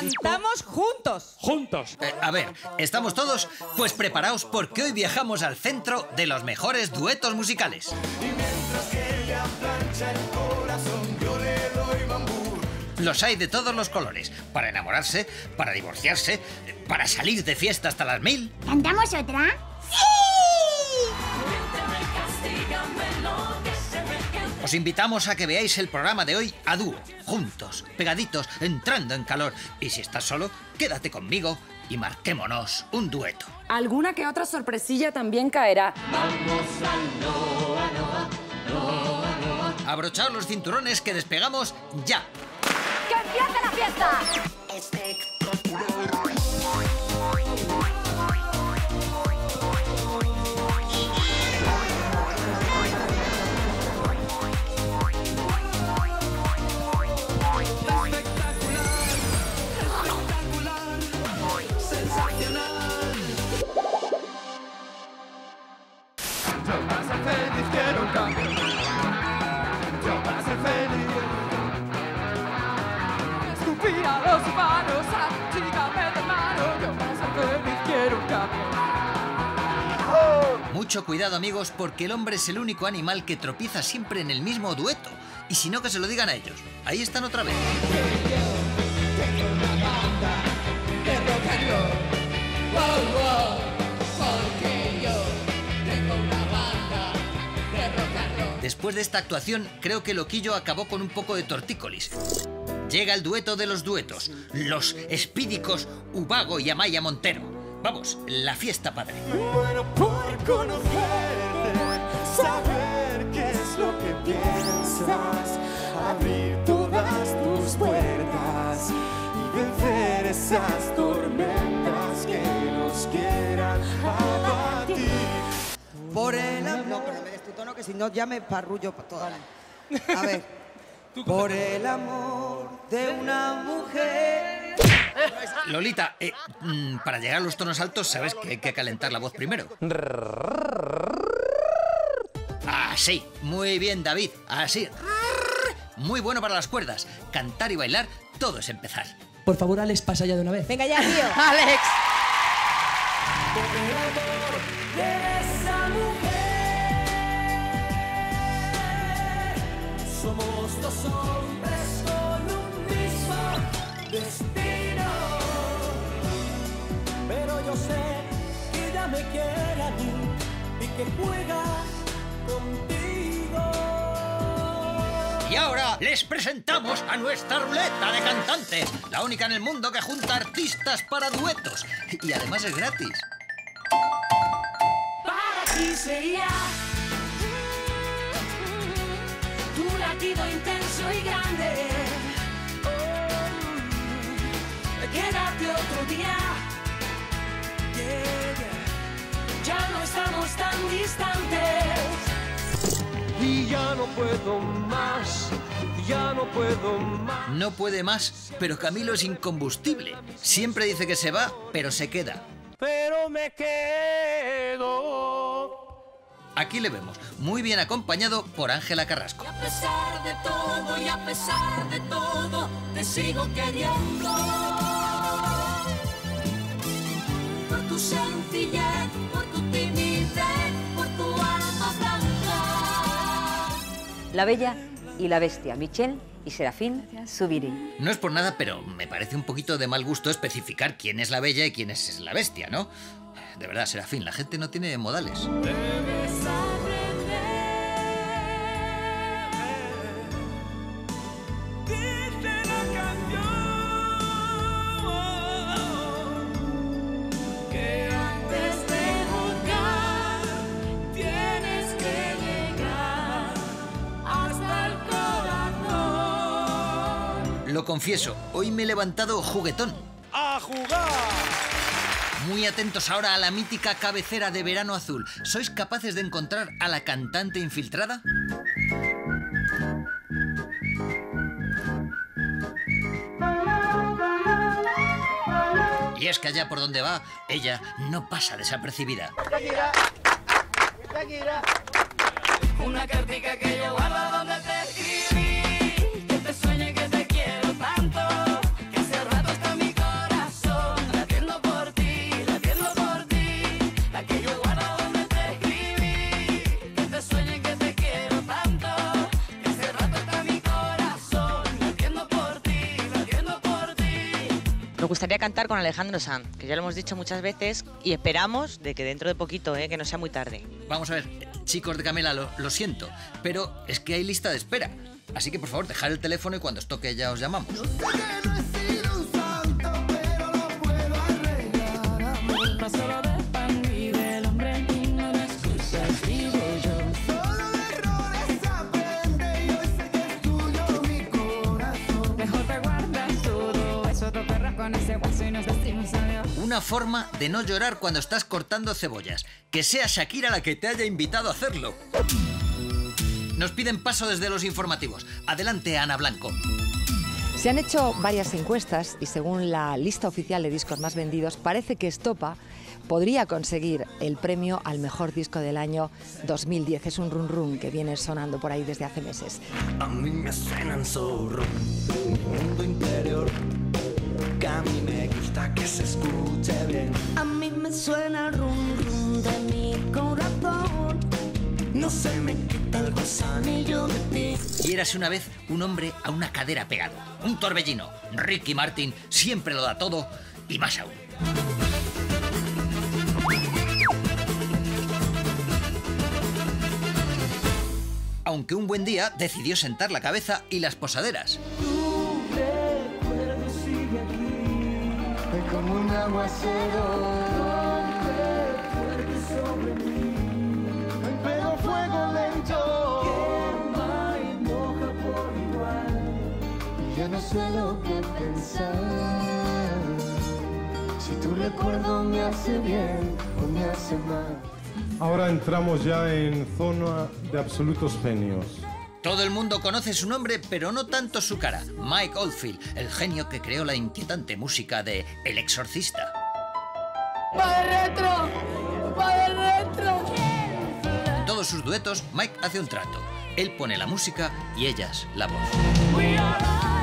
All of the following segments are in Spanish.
Cantamos juntos. Juntos. Eh, a ver, ¿estamos todos? Pues preparaos porque hoy viajamos al centro de los mejores duetos musicales. Los hay de todos los colores, para enamorarse, para divorciarse, para salir de fiesta hasta las mil. ¿Cantamos otra? Os invitamos a que veáis el programa de hoy a dúo, juntos, pegaditos, entrando en calor. Y si estás solo, quédate conmigo y marquémonos un dueto. Alguna que otra sorpresilla también caerá. Abrochaos los cinturones que despegamos ya. ¡Que empiece la fiesta! Mucho cuidado amigos porque el hombre es el único animal que tropieza siempre en el mismo dueto. Y si no, que se lo digan a ellos. Ahí están otra vez. Después de esta actuación, creo que Loquillo acabó con un poco de tortícolis. Llega el dueto de los duetos, los espídicos Ubago y Amaya Montero. Vamos, la fiesta padre. Bueno, por conocerte, saber qué es lo que piensas, abrir todas tus puertas y vencer esas tormentas que nos quieran abatir. Por el amor. No, pero me des tu tono, que si no ya me parrullo pa' toda la... A ver. Por el amor de una mujer. Lolita, eh, mm, para llegar a los tonos altos sabes que hay que calentar la voz primero. Así, muy bien David, así. Muy bueno para las cuerdas. Cantar y bailar, todo es empezar. Por favor, Alex, pasa ya de una vez. Venga ya, tío. ¡Alex! esa mujer. Somos dos hombres con un mismo yo sé que ella me quiere a mí y que juega contigo. Y ahora les presentamos a nuestra ruleta de cantantes, la única en el mundo que junta artistas para duetos. Y además es gratis. Para ti sería un latido intenso y grande. Oh, quédate otro día. Ya no estamos tan distantes. Y ya no puedo más, ya no puedo más. No puede más, pero Camilo es incombustible. Siempre dice que se va, pero se queda. Pero me quedo. Aquí le vemos, muy bien acompañado por Ángela Carrasco. Y a pesar de todo, y a pesar de todo, te sigo queriendo. Tu sencillez, por tu timidez, por tu alma blanca. La Bella y la Bestia, Michel y Serafín Zubiri. No es por nada, pero me parece un poquito de mal gusto especificar quién es la bella y quién es la bestia, ¿no? De verdad, Serafín, la gente no tiene modales. Lo confieso, hoy me he levantado juguetón. a jugar. Muy atentos ahora a la mítica cabecera de Verano Azul. ¿Sois capaces de encontrar a la cantante infiltrada? Y es que allá por donde va, ella no pasa desapercibida. Una cartica que yo guardo donde te gustaría cantar con Alejandro Sanz, que ya lo hemos dicho muchas veces, y esperamos de que dentro de poquito, ¿eh? que no sea muy tarde. Vamos a ver, chicos de Camela, lo, lo siento, pero es que hay lista de espera. Así que por favor, dejad el teléfono y cuando os toque ya os llamamos. Una forma de no llorar cuando estás cortando cebollas. Que sea Shakira la que te haya invitado a hacerlo. Nos piden paso desde los informativos. Adelante, Ana Blanco. Se han hecho varias encuestas y según la lista oficial de discos más vendidos, parece que Estopa podría conseguir el premio al mejor disco del año 2010. Es un run run que viene sonando por ahí desde hace meses. A mí me suenan mundo interior, que a mí me gusta que se escuche bien. A mí me suena el rum rum de mi corazón. No se me quita el gusanillo de ti. Y érase una vez un hombre a una cadera pegado. Un torbellino. Ricky Martin siempre lo da todo y más aún. Aunque un buen día decidió sentar la cabeza y las posaderas. Como un aguacero. fuerte sobre mí, pero fuego lento. Quema y moja por igual. Ya no sé lo que pensar. Si tu recuerdo me hace bien o me hace mal. Ahora entramos ya en zona de absolutos genios. Todo el mundo conoce su nombre, pero no tanto su cara. Mike Oldfield, el genio que creó la inquietante música de El Exorcista. ¡Va de retro! ¡Va de retro! En todos sus duetos, Mike hace un trato. Él pone la música y ellas la voz.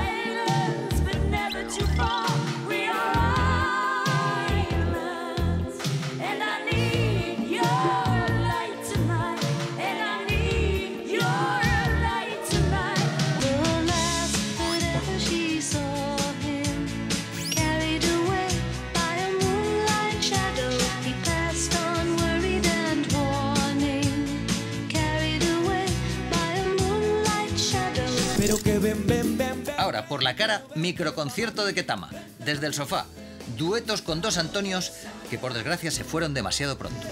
Ahora, por la cara, microconcierto de Ketama, desde el sofá. Duetos con dos Antonios que por desgracia se fueron demasiado pronto.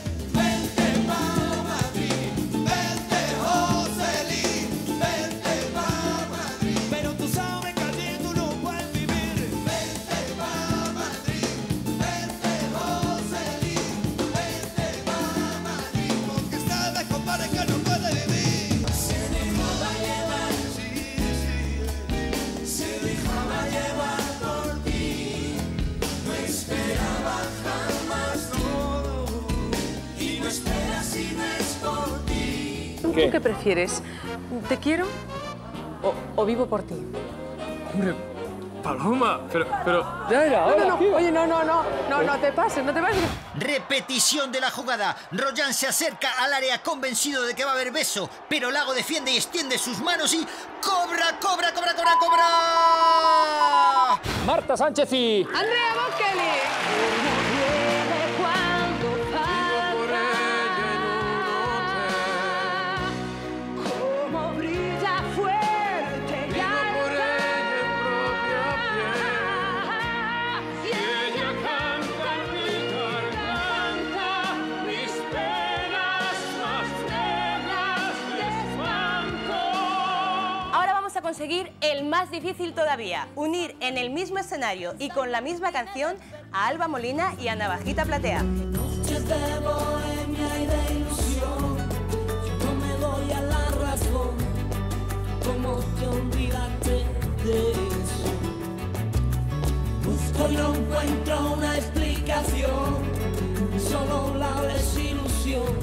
Ti. ¿Tú qué prefieres? ¿Te quiero o, o vivo por ti? Hombre, Paloma, pero, pero... No, no, no. Oye, no, no, no. No, no te pases, no te pases. Repetición de la jugada. Royan se acerca al área convencido de que va a haber beso, pero Lago defiende y extiende sus manos y cobra, cobra, cobra, cobra, cobra. Marta Sánchez y... Andrea Bocelli. Conseguir el más difícil todavía, unir en el mismo escenario y con la misma canción a Alba Molina y a Navajita Platea. Noches de bohemia y de ilusión, yo me doy a la. ¿Cómo te? Busco y no encuentro una explicación, solo la desilusión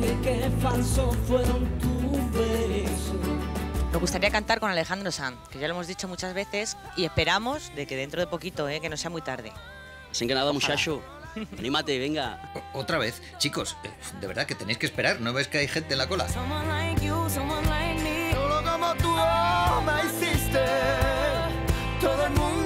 de que falsos fueron tus besos. Nos gustaría cantar con Alejandro Sanz, que ya lo hemos dicho muchas veces, y esperamos de que dentro de poquito, ¿eh? que no sea muy tarde. Sin que nada, muchacho. Anímate, venga. O- Otra vez, chicos, eh, de verdad que tenéis que esperar, ¿no ves que hay gente en la cola? Someone like you, someone like me. Solo como tú oh, me hiciste. Todo el mundo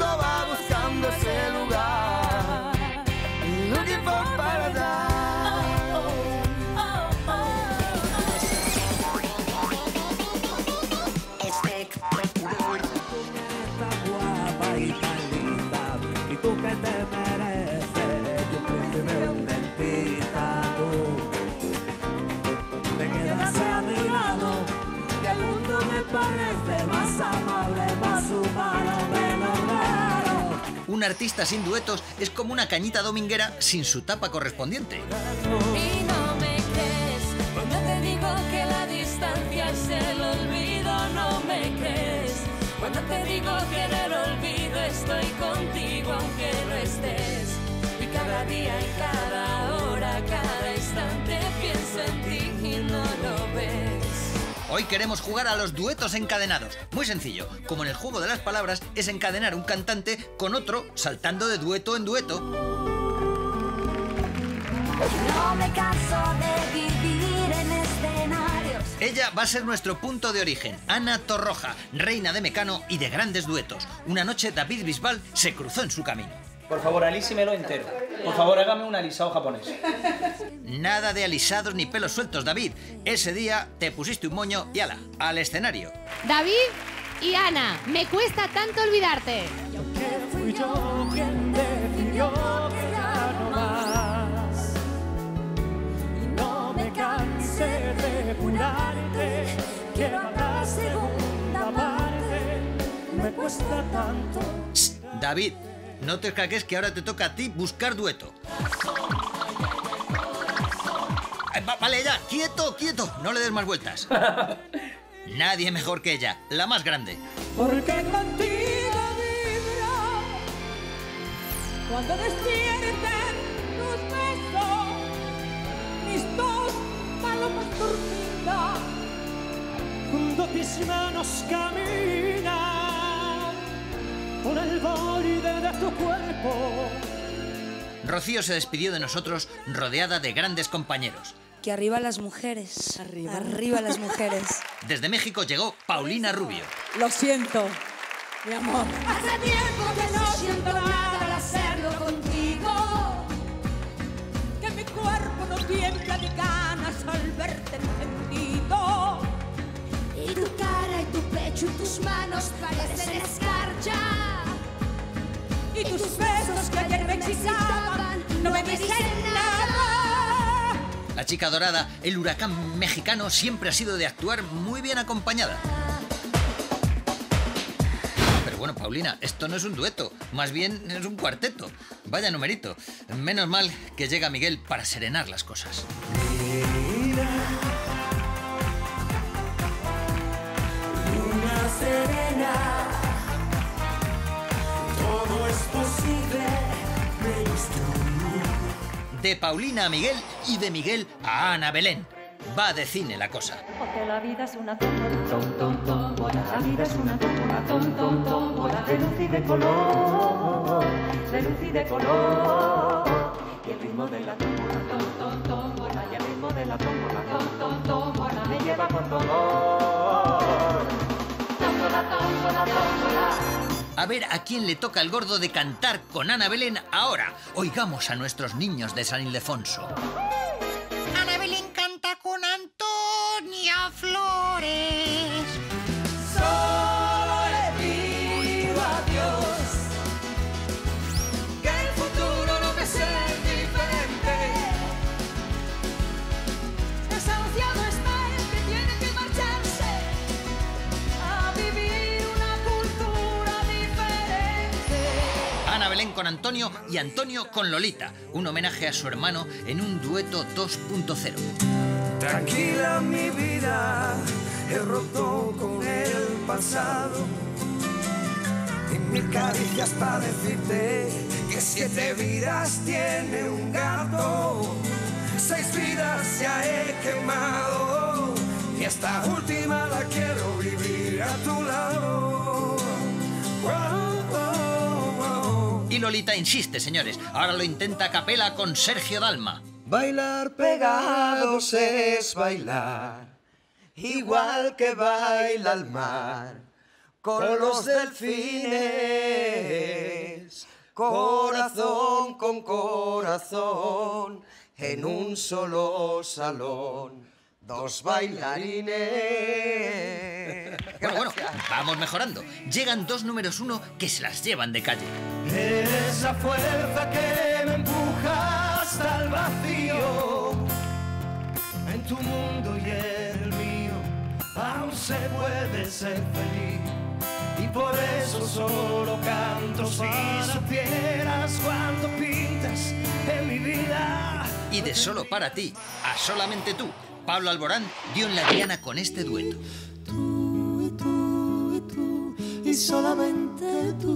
parece más amable, más humano, menos raro. Un artista sin duetos es como una cañita dominguera sin su tapa correspondiente. Y no me crees, cuando te digo que la distancia es el olvido, no me crees. Cuando te digo que en el olvido estoy contigo aunque no estés. Y cada día y cada día Hoy queremos jugar a los duetos encadenados. Muy sencillo, como en el juego de las palabras, es encadenar un cantante con otro saltando de dueto en dueto. No me canso de vivir en escenarios. Ella va a ser nuestro punto de origen, Ana Torroja, reina de Mecano y de grandes duetos. Una noche David Bisbal se cruzó en su camino. Por favor, alísimelo entero. Por favor, hágame un alisado japonés. Nada de alisados ni pelos sueltos, David. Ese día te pusiste un moño y ala, al escenario. David y Ana, me cuesta tanto olvidarte. Que fui yo quien decidió que ya no más. Y no me cansé de la segunda parte me cuesta tanto. David, no te escaques que ahora te toca a ti buscar dueto. Eh, va- vale, ya, quieto, quieto, no le des más vueltas. Nadie mejor que ella, la más grande. Porque contigo vibra cuando despierten tus besos, mis dos palomas dormidas, junto a tus manos caminan por el borde de tu cuerpo. Rocío se despidió de nosotros rodeada de grandes compañeros. Que arriba las mujeres. Arriba. Arriba las mujeres. Desde México llegó Paulina Rubio. Lo siento, mi amor. Hace tiempo que no siento nada al hacerlo contigo. Que mi cuerpo no tiembla de ganas al verte encendido. Y tu cara y tu pecho y tus manos parecen escarcha. Y tus besos que ayer me excitaban no me dicen nada. La chica dorada, el huracán mexicano, siempre ha sido de actuar muy bien acompañada. Pero bueno, Paulina, esto no es un dueto, más bien es un cuarteto. Vaya numerito. Menos mal que llega Miguel para serenar las cosas. Luna serena, De Paulina a Miguel y de Miguel a Ana Belén. Va de cine la cosa. Porque la vida es una tómbola. La vida es una tómbola. De luz y de color, de luz y de color. Y el ritmo de la tómbola. Y el ritmo de la tómbola, tómbola. Me lleva por amor. Tómbola, tómbola, tómbola. A ver a quién le toca el gordo de cantar con Ana Belén ahora. Oigamos a nuestros niños de San Ildefonso. Con Antonio y Antonio con Lolita. Un homenaje a su hermano en un dueto 2.0. Tranquila mi vida, he roto con el pasado. Y mil caricias para decirte que siete vidas tiene un gato. Seis vidas ya he quemado. Y esta última la quiero vivir a tu lado. Wow, Lolita insiste, señores. Ahora lo intenta a capela con Sergio Dalma. Bailar pegados es bailar, igual que baila el mar, con los delfines, corazón con corazón, en un solo salón, dos bailarines. Bueno, bueno, vamos mejorando. Llegan dos números uno que se las llevan de calle. Eres la fuerza que me empuja hasta el vacío. En tu mundo y el mío, aún se puede ser feliz. y por eso solo canto si supieras cuánto pintas en mi vida. Y de solo para ti, a solamente tú, Pablo Alborán dio en la diana con este dueto. Y solamente tú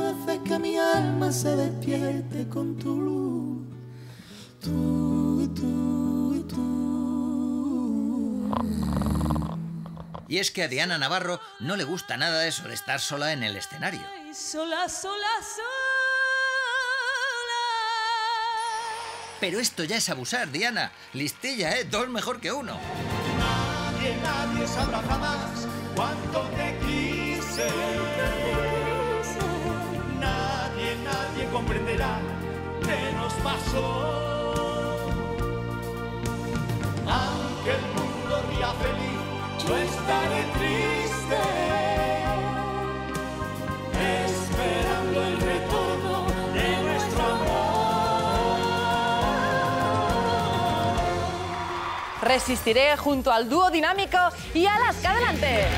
haces que mi alma se despierte con tu luz. Tú y tú tú. Y es que a Diana Navarro no le gusta nada eso de estar sola en el escenario. Sola, sola, sola. Pero esto ya es abusar, Diana. Listilla, ¿eh? Dos mejor que uno. Nadie, nadie sabrá jamás Nadie, nadie comprenderá qué nos pasó. Aunque el mundo ría feliz, yo estaré triste. Esperando el retorno de nuestro amor. Resistiré junto al dúo dinámico y Alaska adelante.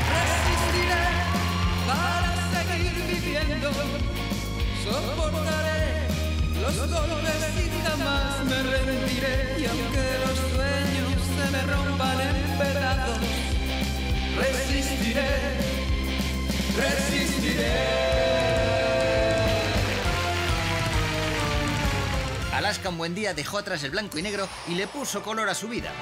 Los dolores y jamás me rendiré. Y aunque los sueños se me rompan en pedazos, resistiré, resistiré. Alaska un buen día dejó atrás el blanco y negro y le puso color a su vida.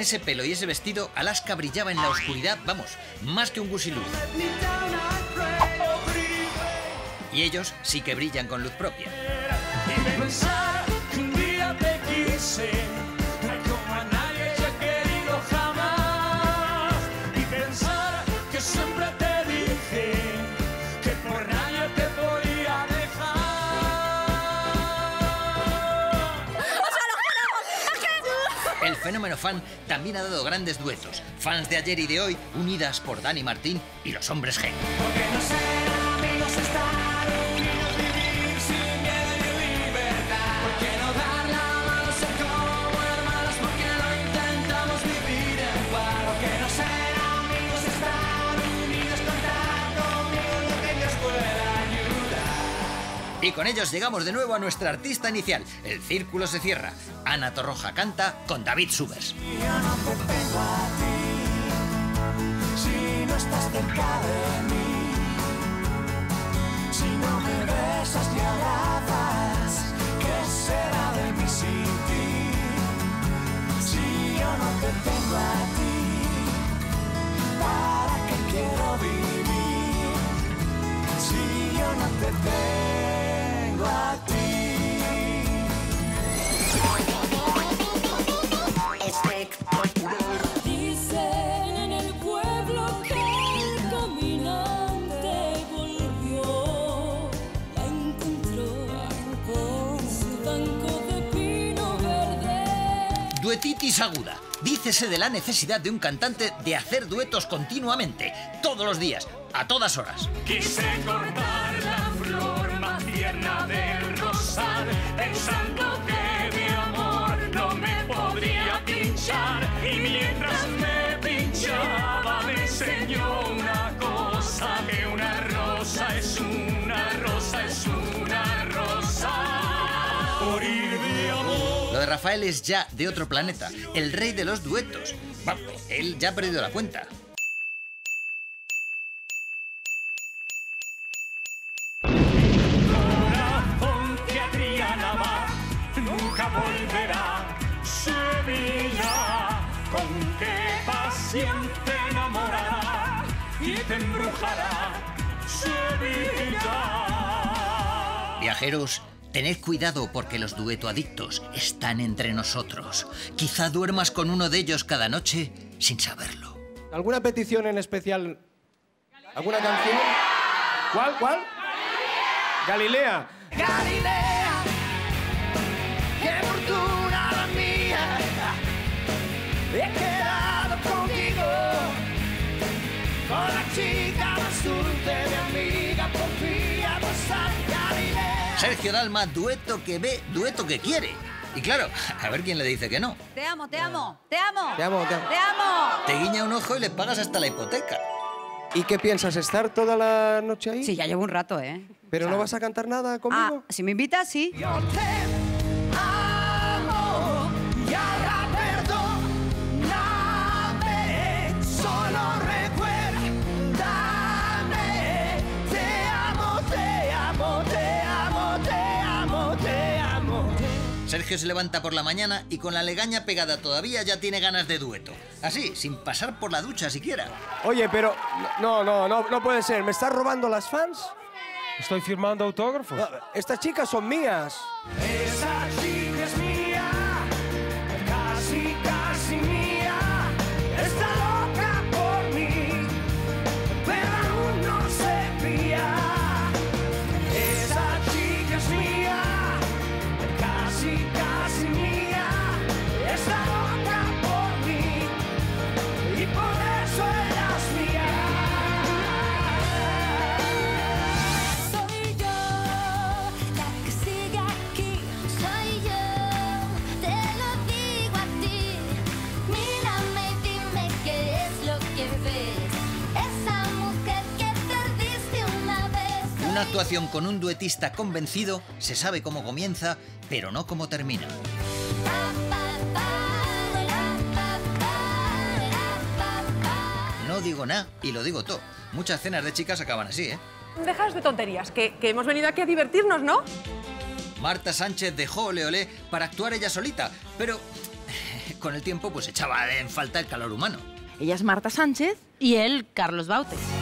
Ese pelo y ese vestido, Alaska brillaba en la oscuridad, vamos, más que un gusiluz. Y ellos sí que brillan con luz propia. Fenómeno fan también ha dado grandes duetos. Fans de ayer y de hoy, unidas por Dani Martín y los hombres G. Y con ellos llegamos de nuevo a nuestra artista inicial. El círculo se cierra. Ana Torroja canta con David Subers. Yo no te tengo a ti si no estás cerca de mí. Si no me besas ni abrazas, ¿qué será de mí sin? Si yo no te tengo a ti, ¿para qué quiero vivir? Si yo no te tengo Duetitis aguda. Dícese de la necesidad de un cantante de hacer duetos continuamente, todos los días, a todas horas. Quise cortar la flor más tierna del rosal, pensando que mi amor no me podría pinchar. Y mientras me pinchaba, me enseñó Rafael es ya de otro planeta, el rey de los duetos. Vamos, él ya ha perdido la cuenta. te enamorará y te embrujará. Sevilla. Viajeros, tened cuidado porque los duetoadictos están entre nosotros. Quizá duermas con uno de ellos cada noche sin saberlo. ¿Alguna petición en especial? ¿Alguna canción? ¿Cuál? ¿Cuál? Galilea. Galilea, Sergio Dalma, dueto que ve, dueto que quiere. Y claro, a ver quién le dice que no. Te amo, te amo, te amo. Te amo, te amo. Te amo. Te guiña un ojo y le pagas hasta la hipoteca. ¿Y qué piensas? ¿Estar toda la noche ahí? Sí, ya llevo un rato, ¿eh? ¿Pero O sea- no vas a cantar nada conmigo? Ah, si me invitas, sí. amo y Sergio se levanta por la mañana y con la legaña pegada todavía ya tiene ganas de dueto. Así, sin pasar por la ducha siquiera. Oye, pero... No, no, no, no puede ser. ¿Me estás robando las fans? Estoy firmando autógrafos. Estas chicas son mías. Esa chica Una actuación con un duetista convencido se sabe cómo comienza, pero no cómo termina. No digo nada y lo digo todo. Muchas cenas de chicas acaban así, ¿eh? Dejas de tonterías, que, que hemos venido aquí a divertirnos, ¿no? Marta Sánchez dejó Ole Ole para actuar ella solita, pero con el tiempo pues echaba en falta el calor humano. Ella es Marta Sánchez y él, Carlos Bautes.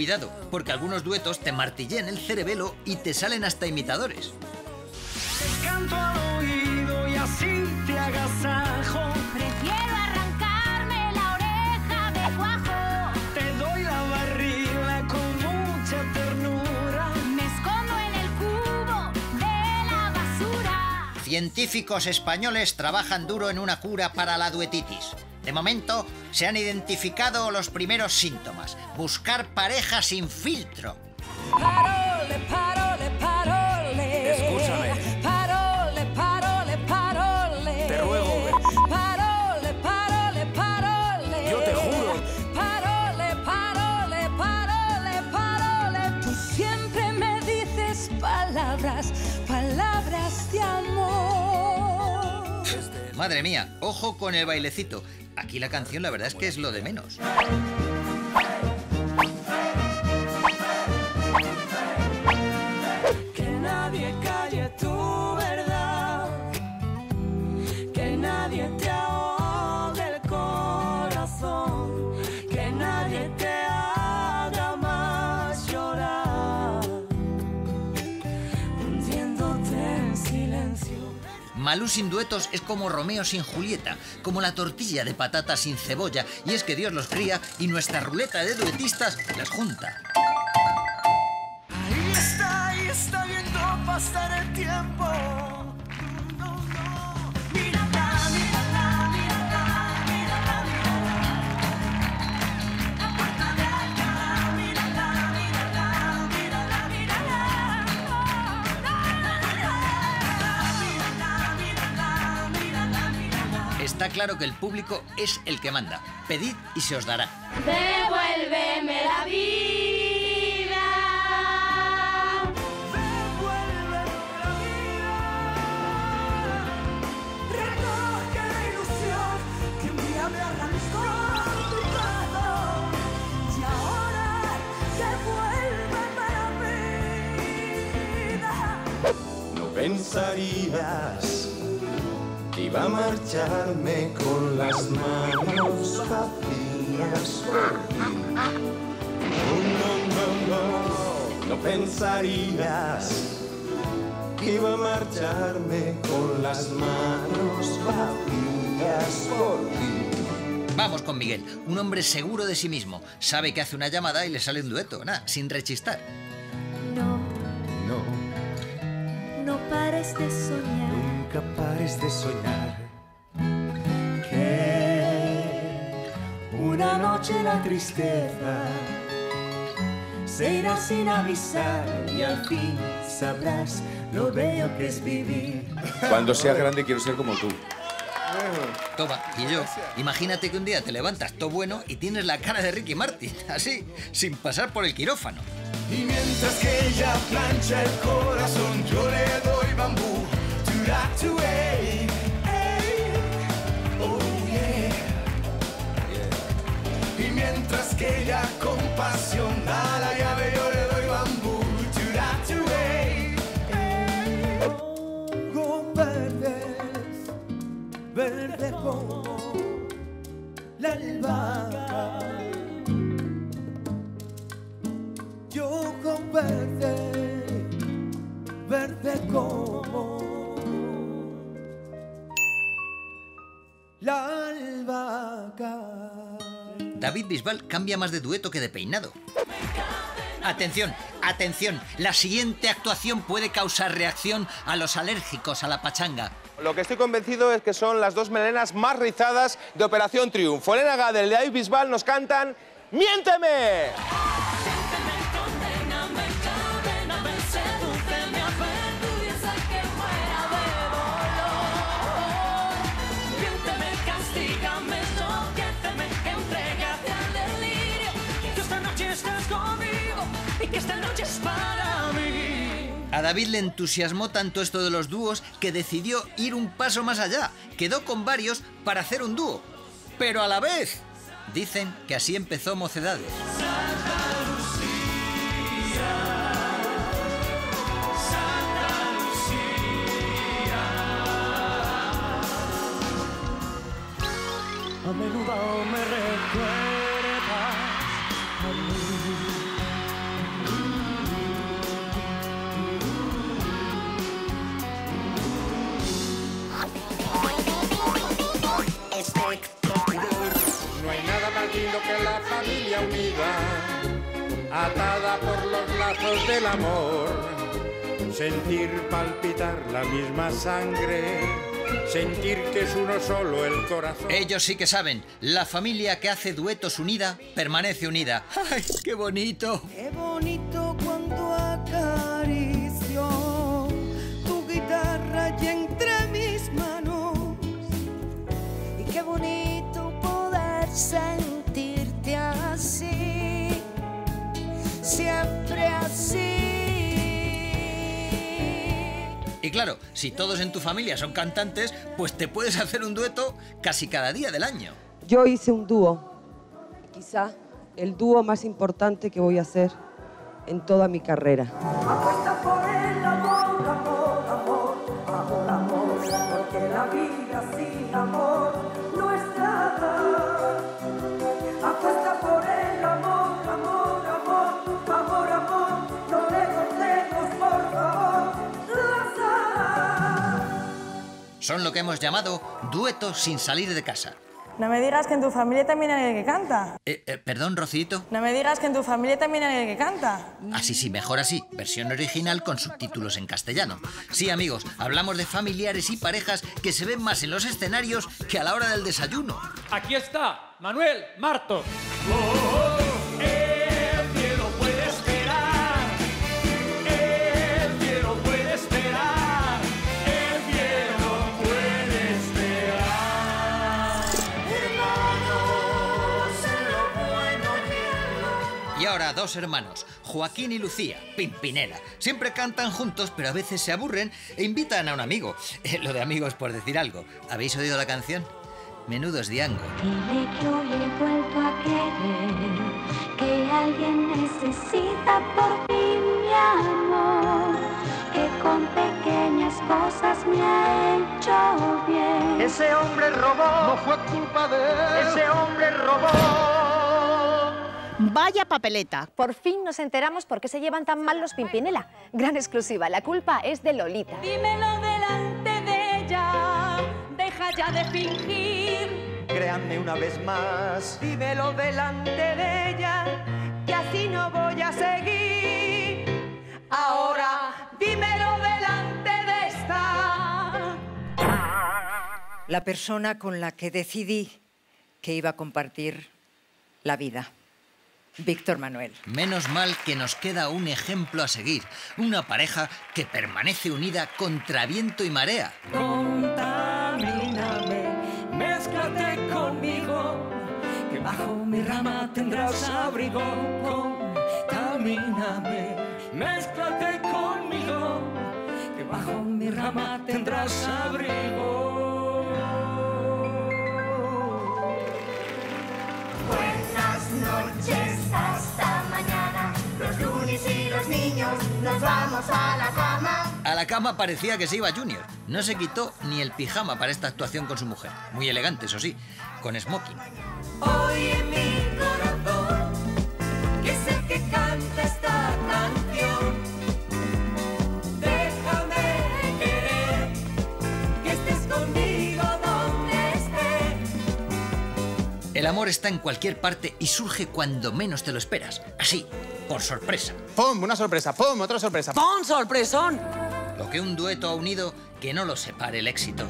Cuidado, porque algunos duetos te martillan el cerebelo y te salen hasta imitadores. Te canto al oído y así te agasajo. Prefiero arrancarme la oreja de guajo. Te doy la barriga con mucha ternura. Me escondo en el cubo de la basura. Científicos españoles trabajan duro en una cura para la duetitis. De momento, se han identificado los primeros síntomas. Buscar pareja sin filtro. Parole, parole, parole. Escúchame. Parole, parole, parole. Te ruego, Parole, parole, parole. Yo te juro. Parole, parole, parole, parole. Tú siempre me dices palabras, palabras de amor. Madre mía, ojo con el bailecito. Aquí la canción la verdad es que es lo de menos. Malú sin duetos es como Romeo sin Julieta, como la tortilla de patata sin cebolla, y es que Dios los cría y nuestra ruleta de duetistas las junta. Ahí está, ahí está viendo el tiempo. Está claro que el público es el que manda. Pedid y se os dará. Devuélveme la vida. Recoge la ilusión que un día me arrancó tu brazo. Y ahora devuélveme la vida. No pensarías iba a marcharme con las manos vacías por ti. No, no, no, no, no pensarías que iba a marcharme con las manos varillas por ti. Vamos con Miguel, un hombre seguro de sí mismo. Sabe que hace una llamada y le sale un dueto, nada, sin rechistar. No, No, no pares de soñar. Nunca pares de soñar. Que una noche la tristeza se irá sin avisar y al fin sabrás lo bello que es vivir. Cuando sea grande quiero ser como tú. Toma, y yo, imagínate que un día te levantas todo bueno y tienes la cara de Ricky Martin, así, sin pasar por el quirófano. Y mientras que ella plancha el corazón, yo le doy bambú. Verde como la albahaca. Yo con verde, verde como la albahaca. David Bisbal cambia más de dueto que de peinado. Atención, atención, la siguiente actuación puede causar reacción a los alérgicos a la pachanga. Lo que estoy convencido es que son las dos melenas más rizadas de Operación Triunfo. Elena Gadel y David Bisbal nos cantan ¡Miénteme! A David le entusiasmó tanto esto de los dúos que decidió ir un paso más allá. Quedó con varios para hacer un dúo. Pero a la vez. Dicen que así empezó Mocedades. A menudo me recuerdas que la familia unida, atada por los lazos del amor. Sentir palpitar la misma sangre, sentir que es uno solo el corazón. Ellos sí que saben, la familia que hace duetos unida permanece unida. ¡Ay, qué bonito! Qué bonito cuando acaricio tu guitarra y entre mis manos. Y qué bonito poder sentirte siempre así. Y claro, si todos en tu familia son cantantes, pues te puedes hacer un dueto casi cada día del año. Yo hice un dúo, quizá el dúo más importante que voy a hacer en toda mi carrera. Son lo que hemos llamado duetos sin salir de casa. No me digas que en tu familia también hay alguien que canta. Eh, eh, Perdón, Rocito. No me digas que en tu familia también hay alguien que canta. Así sí, mejor así. Versión original con subtítulos en castellano. Sí, amigos, hablamos de familiares y parejas que se ven más en los escenarios que a la hora del desayuno. Aquí está, Manuel Marto. El dos hermanos, Joaquín y Lucía, Pimpinela. Siempre cantan juntos, pero a veces se aburren e invitan a un amigo. Eh, lo de amigos por decir algo. ¿Habéis oído la canción? Menudos diango. Dile que hoy he vuelto a querer, que alguien necesita por fin mi amor, que con pequeñas cosas me ha hecho bien. Ese hombre robó, no fue culpa de él. Ese hombre robó. Vaya papeleta. Por fin nos enteramos por qué se llevan tan mal los Pimpinela. Gran exclusiva. La culpa es de Lolita. Dímelo delante de ella, deja ya de fingir. Créanme una vez más. Dímelo delante de ella, que así no voy a seguir. Ahora, dímelo delante de esta. La persona con la que decidí que iba a compartir la vida. Víctor Manuel. Menos mal que nos queda un ejemplo a seguir. Una pareja que permanece unida contra viento y marea. Contamíname, mézclate conmigo, que bajo mi rama tendrás abrigo. Contamíname, mézclate conmigo, que bajo mi rama tendrás abrigo. Lunes y los niños nos vamos a la cama. A la cama parecía que se iba Junior. No se quitó ni el pijama para esta actuación con su mujer. Muy elegante, eso sí, con smoking. Oye mi corazón, que es el que canta esta canción. Déjame querer, que estés conmigo donde esté. El amor está en cualquier parte y surge cuando menos te lo esperas. Así, por sorpresa. ¡Pum! Una sorpresa. ¡Pum! Otra sorpresa. ¡Pon sorpresón! Lo que un dueto ha unido, que no lo separe el éxito.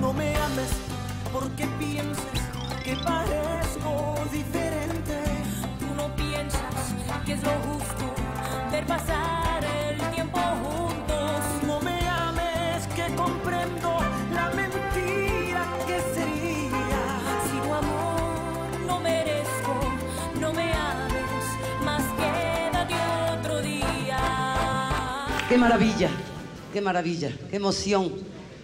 No me ames porque pienses que parezco diferente. Tú no piensas que es lo justo ver pasar Qué maravilla, qué maravilla, qué emoción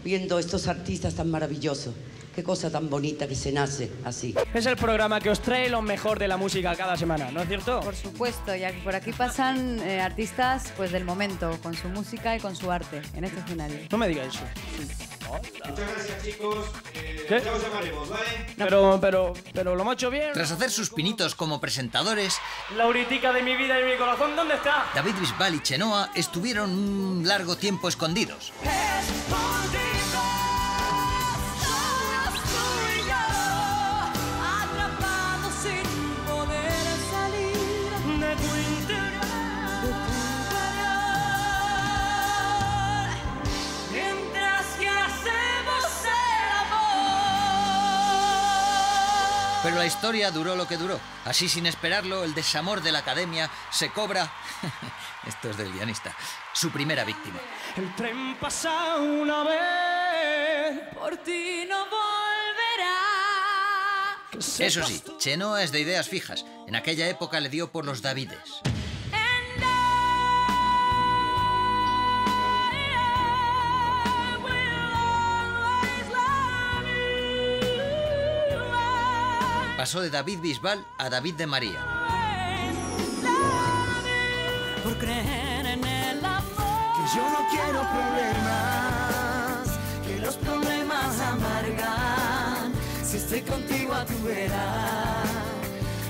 viendo estos artistas tan maravillosos. Qué cosa tan bonita que se nace así. Es el programa que os trae lo mejor de la música cada semana, ¿no es cierto? Por supuesto, ya que por aquí pasan eh, artistas pues del momento, con su música y con su arte en este escenario. No me digas eso. Muchas gracias, chicos. Eh, ¿Qué? Ya os llamaremos, ¿vale? Pero, pero, pero lo hemos hecho bien. Tras hacer sus pinitos como presentadores, Lauritica de mi vida y mi corazón, ¿dónde está? David Bisbal y Chenoa estuvieron un largo tiempo escondidos. Tú la historia duró lo que duró. Así sin esperarlo, el desamor de la academia se cobra... Esto es del guionista. Su primera víctima. El tren pasa una vez. Por ti no volverá. Eso sí, Chenoa es de ideas fijas. En aquella época le dio por los Davides. Pasó de David Bisbal a David de María. por creer en el amor. Que yo no quiero problemas, que los problemas amargan. Si estoy contigo a tu vera,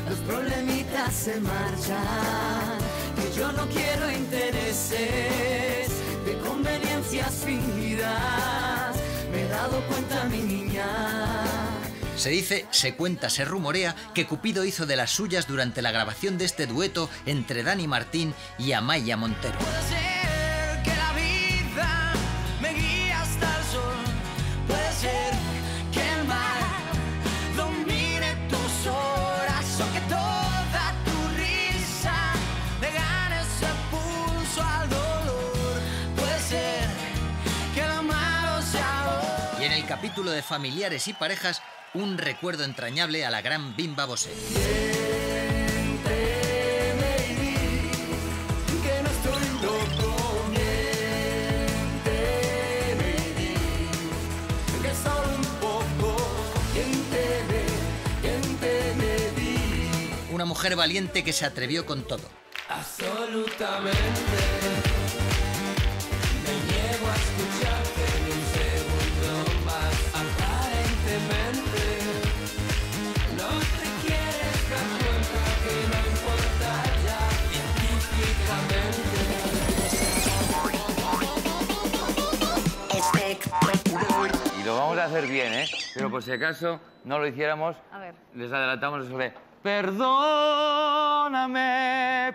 los problemitas se marchan. Que yo no quiero intereses de conveniencias fingidas. Me he dado cuenta, mi niña. Se dice, se cuenta, se rumorea que Cupido hizo de las suyas durante la grabación de este dueto entre Dani Martín y Amaya Montero. Capítulo de familiares y parejas, un recuerdo entrañable a la gran Bimba Bosé. Una mujer valiente que se atrevió con todo. absolutamente. Vamos a hacer bien, ¿eh? Pero por si acaso no lo hiciéramos, A ver. les adelantamos eso de Perdóname,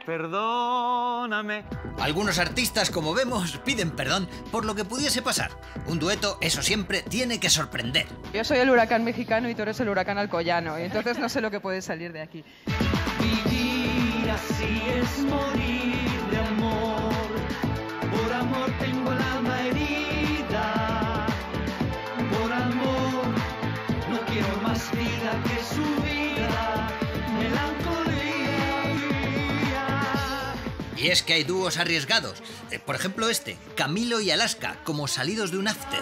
perdóname. Algunos artistas, como vemos, piden perdón por lo que pudiese pasar. Un dueto, eso siempre, tiene que sorprender. Yo soy el huracán mexicano y tú eres el huracán alcoyano, y entonces no sé lo que puede salir de aquí. Vivir así es morir Y es que hay dúos arriesgados. Eh, Por ejemplo este, Camilo y Alaska, como salidos de un after.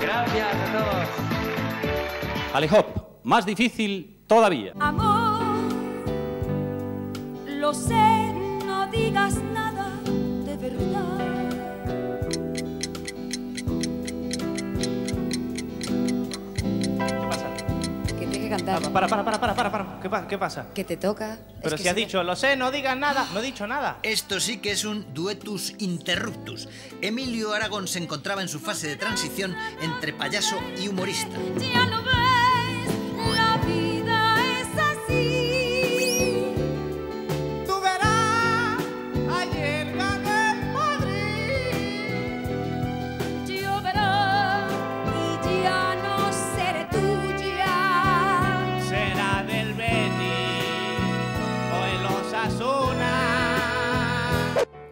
Gracias a todos. Alejop, más difícil todavía. Amor, lo sé, no digas nada Para, para, para, para, para, para. ¿Qué, pa- qué pasa? Que te toca. Pero Es si has dicho, lo sé, no digas nada. No he dicho nada. Esto sí que es un duetus interruptus. Emilio Aragón se encontraba en su fase de transición entre payaso y humorista. Ya lo ves,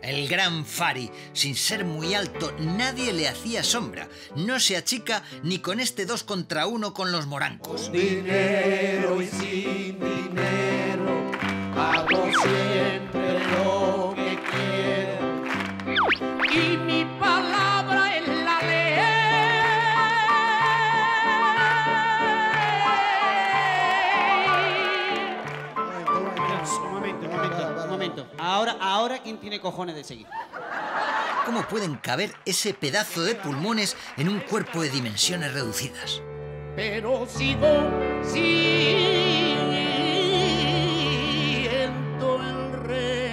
El gran Fari, sin ser muy alto, nadie le hacía sombra. No se achica ni con este dos contra uno con los morancos. Dinero y sin dinero, tiene cojones de seguir? ¿Cómo pueden caber ese pedazo de pulmones en un cuerpo de dimensiones reducidas? Pero sigo siendo el rey.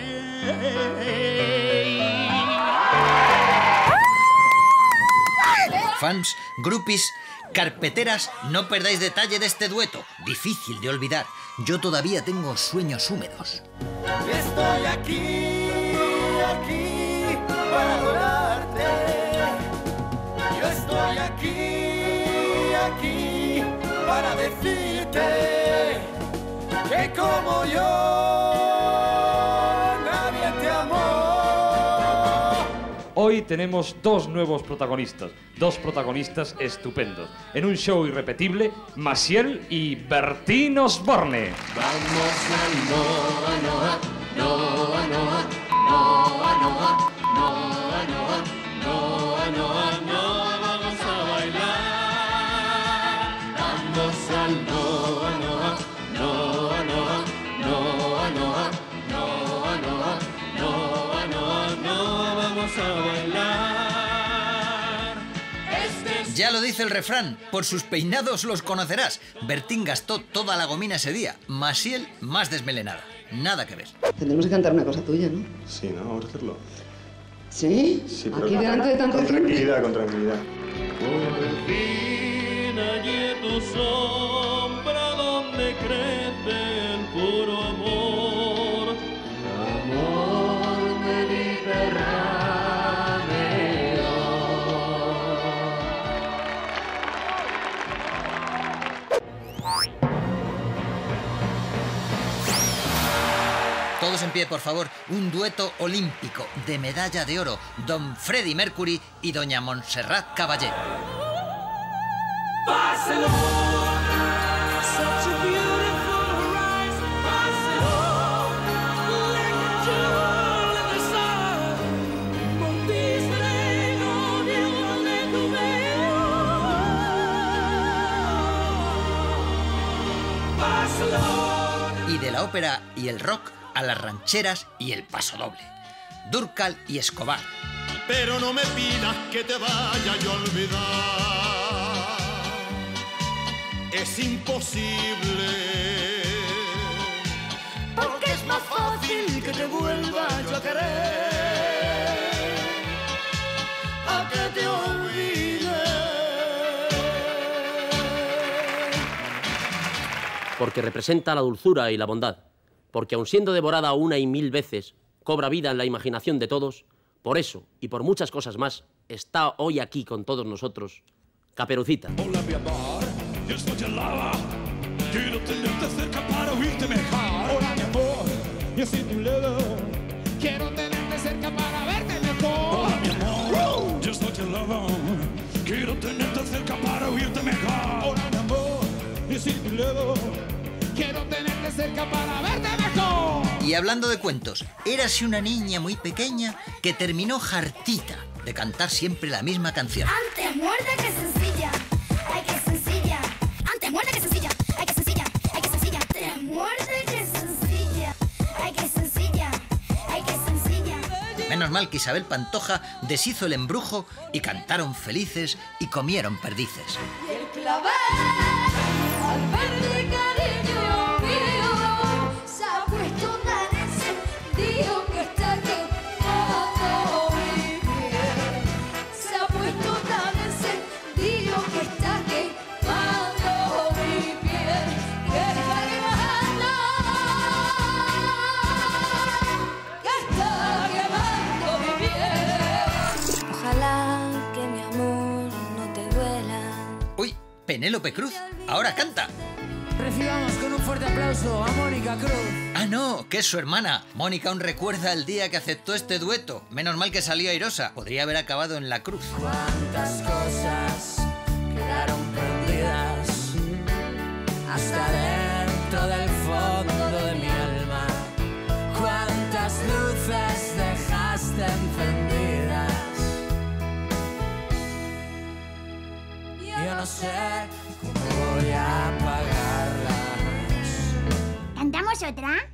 Fans, groupies, carpeteras, no perdáis detalle de este dueto. Difícil de olvidar. Yo todavía tengo sueños húmedos. Estoy aquí, aquí para adorarte. Yo estoy aquí, aquí para decirte que como yo nadie te amó. Hoy tenemos dos nuevos protagonistas, dos protagonistas estupendos. En un show irrepetible, Maciel y Bertín Osborne. Vamos a Noa, Noa, Noa, Noa, no ah no ah no ah no ah no ah no ah no vamos a bailar damos al no ah no ah no ah no ah no ah no ah no ah no vamos a bailar. Ya lo dice el refrán. Por sus peinados los conocerás. Bertín gastó toda la gomina ese día. Masiel más desmelenada. Nada que ver. Tendremos que cantar una cosa tuya, ¿no? Sí, ¿no? Vamos a hacerlo. ¿Sí? Sí, Aquí delante de tanta Con gente. tranquilidad, con tranquilidad. Por fin hallé tu sombra donde crece Por favor, un dueto olímpico de medalla de oro, don Freddy Mercury y doña Montserrat Caballé. Y de la ópera y el rock a las rancheras y el paso doble. Durcal y Escobar. Pero no me pidas que te vaya yo a olvidar. Es imposible. Porque es más fácil que te vuelva yo a querer. A que te olvide. Porque representa la dulzura y la bondad porque aun siendo devorada una y mil veces, cobra vida en la imaginación de todos, por eso y por muchas cosas más, está hoy aquí con todos nosotros, Caperucita. Hola mi amor, yo estoy en lava. Quiero tenerte cerca para oírte mejor. Hola mi amor, yo soy tu lado. Quiero tenerte cerca para verte mejor. Hola mi amor, yo estoy en lava. Quiero tenerte cerca para oírte mejor. Hola mi amor, yo soy tu lado. Quiero tenerte cerca para verte mejor. Y hablando de cuentos, érase una niña muy pequeña que terminó hartita de cantar siempre la misma canción. Antes muerde que sencilla, ay que sencilla. Antes muerde que sencilla, ay que sencilla, ay que sencilla. Te muerde que sencilla, ay que sencilla, ay que sencilla. Menos mal que Isabel Pantoja deshizo el embrujo y cantaron felices y comieron perdices. Y el clavel, Penélope Cruz, ahora canta. Recibamos con un fuerte aplauso a Mónica Cruz. Ah, no, que es su hermana. Mónica aún recuerda el día que aceptó este dueto. Menos mal que salió airosa. Podría haber acabado en la cruz. Cuántas cosas quedaron perdidas hasta dentro del fondo no sé cómo voy a apagarlas. ¿Cantamos otra?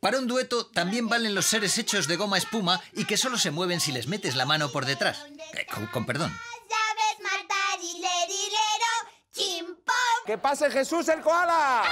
Para un dueto también valen los seres hechos de goma espuma y que solo se mueven si les metes la mano por detrás. Eh, con, con perdón. ¡Que pase Jesús el koala!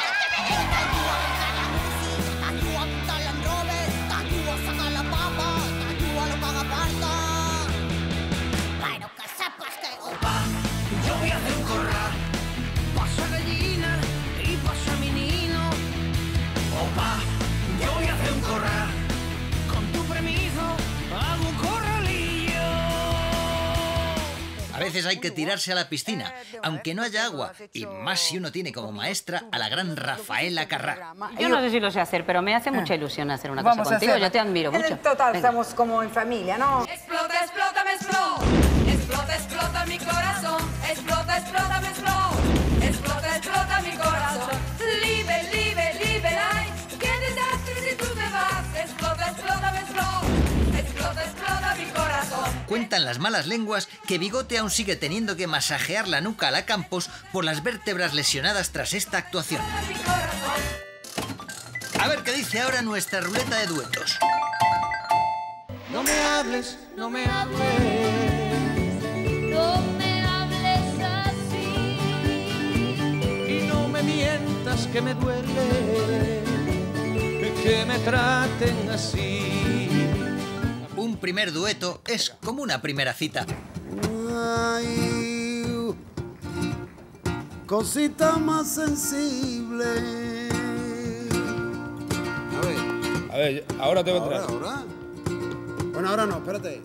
Veces hay que tirarse a la piscina, aunque no haya agua, y más si uno tiene como maestra a la gran Rafaela Carrá. Yo no sé si lo sé hacer, pero me hace mucha ilusión hacer una Vamos cosa contigo. Yo te admiro En mucho. el total, Venga. estamos como en familia, ¿no? Explota, explota, me explota. Explota, explota mi Cuentan las malas lenguas que Bigote aún sigue teniendo que masajear la nuca a la Campos por las vértebras lesionadas tras esta actuación. A ver qué dice ahora nuestra ruleta de duetos. No me hables, no me hables. No me hables así. Y no me mientas que me duele. Que me traten así. Un primer dueto es como una primera cita. Ay, cosita más sensible. A ver. A ver, ahora te voy a Ahora, entrar. ahora. Bueno, ahora no, espérate.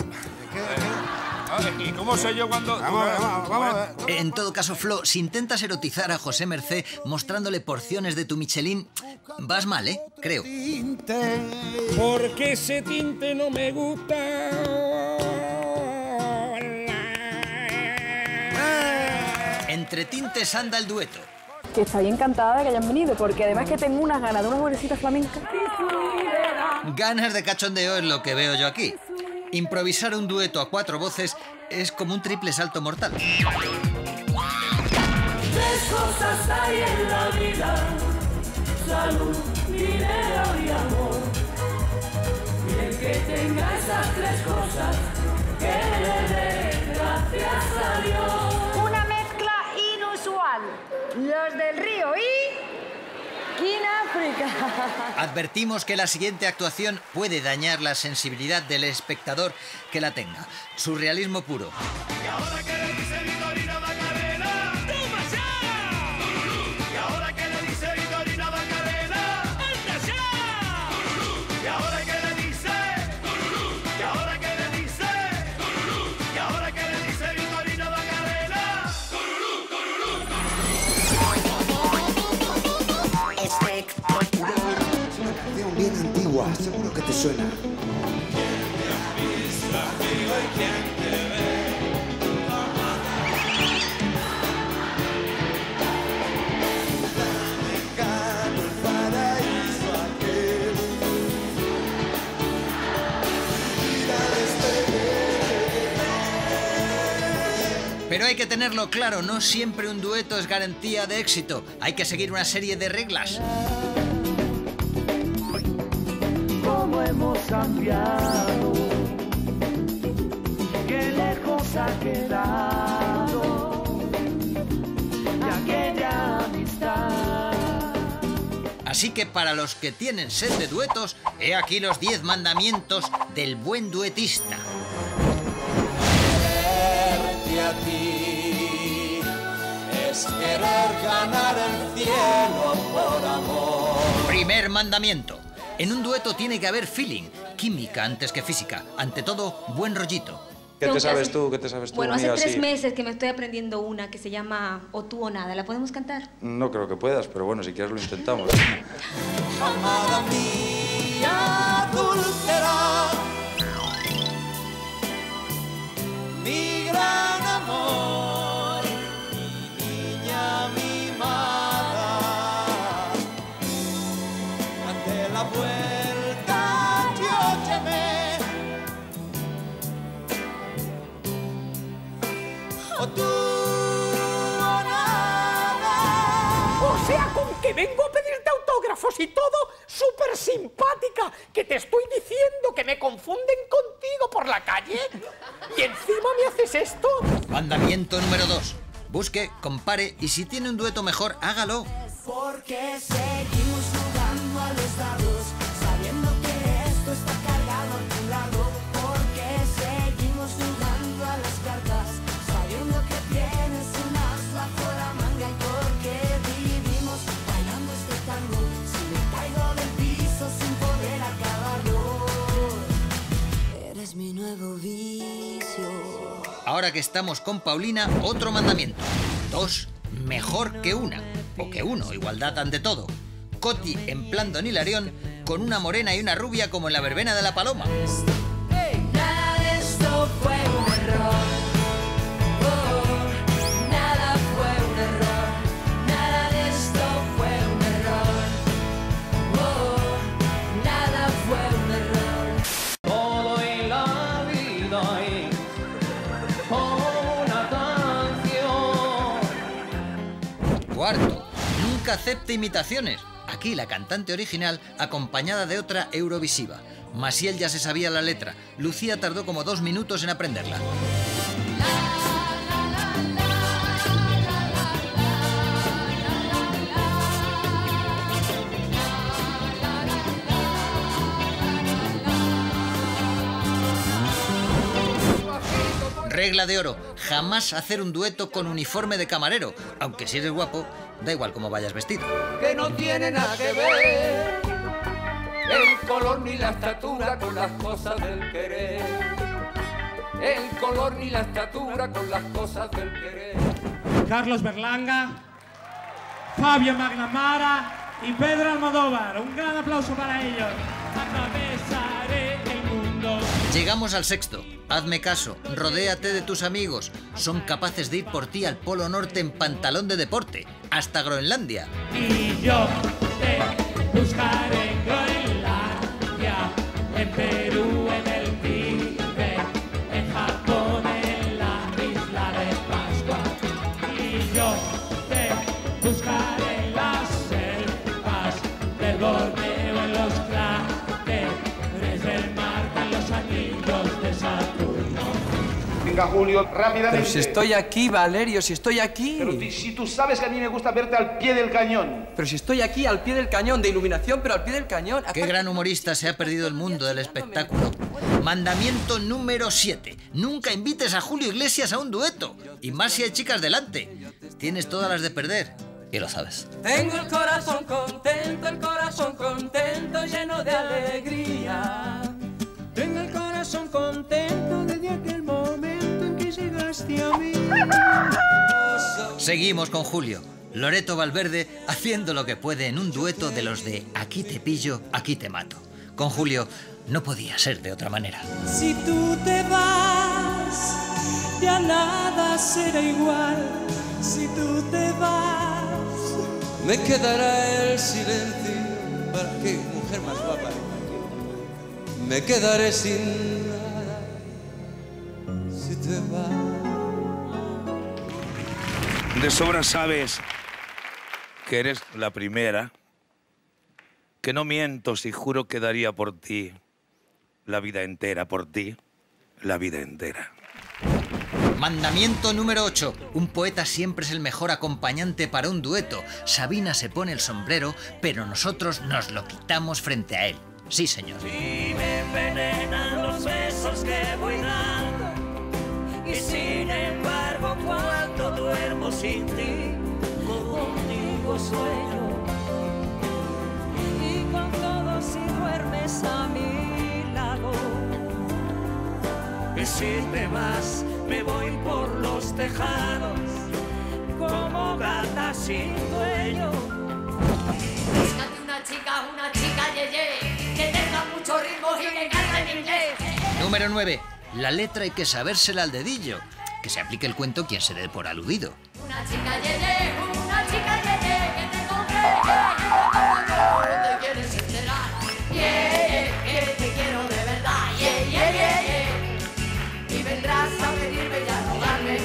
¿Y cómo sé yo cuando.? Vamos, vamos, vamos ver. En todo caso, Flo, si intentas erotizar a José Mercé mostrándole porciones de tu Michelin, vas mal, ¿eh? Creo. Porque ese tinte no me gusta. Entre tintes anda el dueto. Que estoy encantada de que hayan venido, porque además que tengo unas ganas de unas bolsitas flamencas. Ganas de cachondeo es lo que veo yo aquí. Improvisar un dueto a cuatro voces es como un triple salto mortal. Tres cosas hay en la vida: salud, dinero y amor. Y el que tenga esas tres cosas, que le dé gracias a Dios. Una mezcla inusual. Los del río y... África. Advertimos que la siguiente actuación puede dañar la sensibilidad del espectador que la tenga. Surrealismo puro. Y ahora que Buah, seguro que te suena. Pero hay que tenerlo claro, no siempre un dueto es garantía de éxito. Hay que seguir una serie de reglas. Cambiado, qué lejos ha quedado de aquella amistad. Así que para los que tienen sed de duetos, he aquí los 10 mandamientos del buen duetista. Quererte a ti es querer ganar el cielo por amor. Primer mandamiento. En un dueto tiene que haber feeling, química antes que física. Ante todo, buen rollito. ¿Qué te sabes tú? ¿Qué te sabes tú, Bueno, hace tres Sí. meses que me estoy aprendiendo una que se llama O tú o nada. ¿La podemos cantar? No creo que puedas, pero bueno, si quieres lo intentamos. Amada mía, dulcera, mi gran amor, mi niña mimada. Que vengo a pedirte autógrafos y todo, súper simpática, que te estoy diciendo que me confunden contigo por la calle. Y encima me haces esto. Mandamiento número 2. Busque, compare y si tiene un dueto mejor, hágalo. Porque seguimos jugando a los dados, mi nuevo vicio. Ahora que estamos con Paulina, otro mandamiento. Dos, mejor que una. O que uno, igualdad ante todo. Coti en plan Don Hilarión, con una morena y una rubia como en la verbena de la paloma. Esto fue un error. Nunca acepte imitaciones. Aquí la cantante original acompañada de otra eurovisiva. Masiel ya se sabía la letra. Lucía tardó como dos minutos en aprenderla. Regla de oro, jamás hacer un dueto con uniforme de camarero, aunque si eres guapo, da igual cómo vayas vestido. Que no tiene nada que ver el color ni la estatura con las cosas del querer. El color ni la estatura con las cosas del querer. Carlos Berlanga, Fabio Magnamara y Pedro Almodóvar. Un gran aplauso para ellos. El mundo. Llegamos al sexto. Hazme caso, rodéate de tus amigos. Son capaces de ir por ti al Polo Norte en pantalón de deporte, hasta Groenlandia. Y yo te buscaré en Groenlandia, en Venga, Julio, rápidamente. Pero si estoy aquí, Valerio, si estoy aquí. Pero si- si tú sabes que a mí me gusta verte al pie del cañón. Pero si estoy aquí, al pie del cañón, de iluminación, pero al pie del cañón. Qué gran humorista se ha perdido el mundo del espectáculo. Mandamiento número 7. Nunca invites a Julio Iglesias a un dueto. Y más si hay chicas delante. Tienes todas las de perder. Y lo sabes. Tengo el corazón contento, el corazón contento, lleno de alegría. Tengo el corazón contento desde aquel momento llegaste a mí. Seguimos con Julio. Loreto Valverde haciendo lo que puede en un dueto de los de Aquí te pillo, aquí te mato. Con Julio no podía ser de otra manera. Si tú te vas, ya nada será igual. Si tú te vas, Me quedará el silencio. ¿Para qué mujer más guapa? Me quedaré sin te vas. De sobra sabes que eres la primera, que no miento si juro que daría por ti la vida entera, por ti la vida entera. Mandamiento número 8. Un poeta siempre es el mejor acompañante para un dueto. Sabina se pone el sombrero, pero nosotros nos lo quitamos frente a él. Sí, señor. y me envenenan los besos que voy. Y sin embargo, cuando duermo sin ti, contigo sueño. Y con todo si duermes a mi lado. Y si te vas, me voy por los tejados, como gata sin dueño. Búscate una chica, una chica yeye, que tenga mucho ritmo y que cante en inglés. Número 9. La letra hay que sabérsela al dedillo. Que se aplique el cuento quien se dé por aludido. Una chica yeye, una chica yeye, que te compré, no te quieres enterar. Yeah, yeah, que te quiero de verdad. Yeah, yeah, yeah, yeah. Y vendrás a pedirme y a rogarme,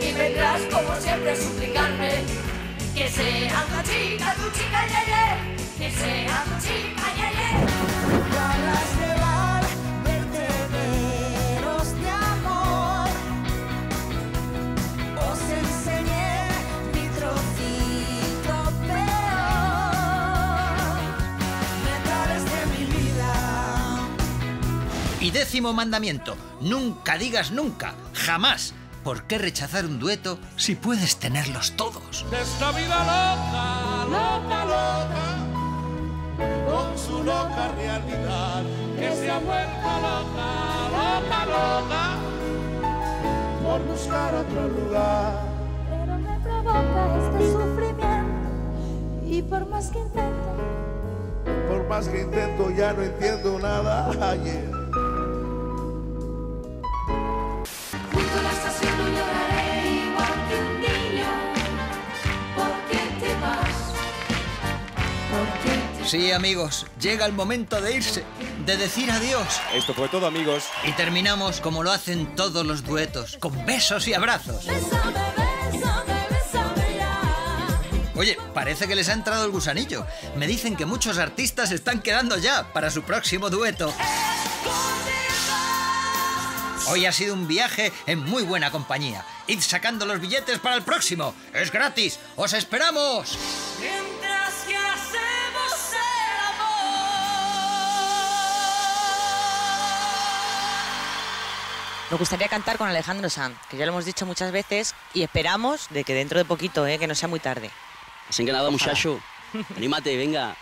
y vendrás como siempre a suplicarme. Que sea tu chica, tu chica yeye, que sea tu chica décimo mandamiento. Nunca digas nunca. Jamás. ¿Por qué rechazar un dueto si puedes tenerlos todos? de esta vida loca, loca, loca, con su loca realidad, que se ha vuelto loca, loca, loca, por buscar otro lugar. Pero me provoca este sufrimiento. Y por más que intento, Por más que intento ya no entiendo nada. Ayer. Sí, amigos, llega el momento de irse, de decir adiós. Esto fue todo, amigos. Y terminamos como lo hacen todos los duetos, con besos y abrazos. Oye, parece que les ha entrado el gusanillo. Me dicen que muchos artistas están quedando ya para su próximo dueto. Hoy ha sido un viaje en muy buena compañía. Id sacando los billetes para el próximo. Es gratis. ¡Os esperamos! Nos gustaría cantar con Alejandro Sanz, que ya lo hemos dicho muchas veces, y esperamos de que dentro de poquito, eh, que no sea muy tarde. Así que nada, muchacho, anímate, venga.